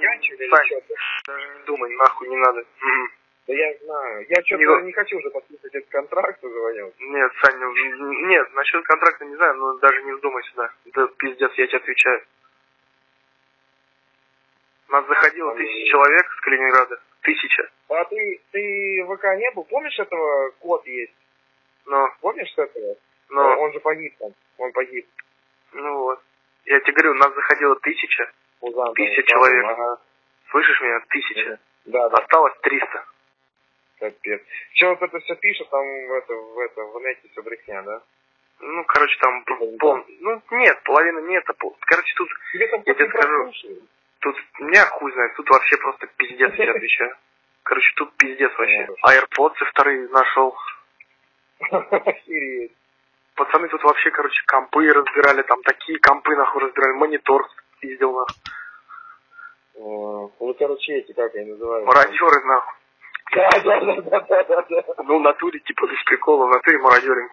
заканчивали или что-то? Даже не думай, нахуй не надо. Да я знаю. Я что-то Не- не хочу уже подписывать этот контракт, звонил. Нет, Сань, ну, нет, насчет контракта не знаю, но даже не вздумай сюда. Да пиздец, я тебе отвечаю. Нас заходило тысяча человек с Калининграда. Тысяча. А ты, ты в ВК не был? Помнишь этого кот есть? Но, Помнишь этого? но, Он же погиб там. Он погиб. ну вот. Я тебе говорю, нас заходило тысяча. Пузан, Тысяча человек. Ага. Слышишь меня? Тысяча. Да, да, Осталось триста. капец. Че вот это все пишет, там в это, в это, в нете все брехня, да? Ну, короче, там пол- Ну, нет, половина нет. а пол- Короче, тут, Тебе там Я тебе скажу. тут, меня хуй знает, тут вообще просто пиздец, я отвечаю. Короче, тут пиздец вообще. Аирподсы вторые нашел. Охереть. Пацаны тут вообще, короче, компы разбирали, там такие компы нахуй разбирали, монитор пиздил нахуй. Э, Ну, короче, эти, как они называют? Мародеры нахуй. Да, да, да, да, да, да. Ну, в натуре, типа, без прикола, в натуре мародерим.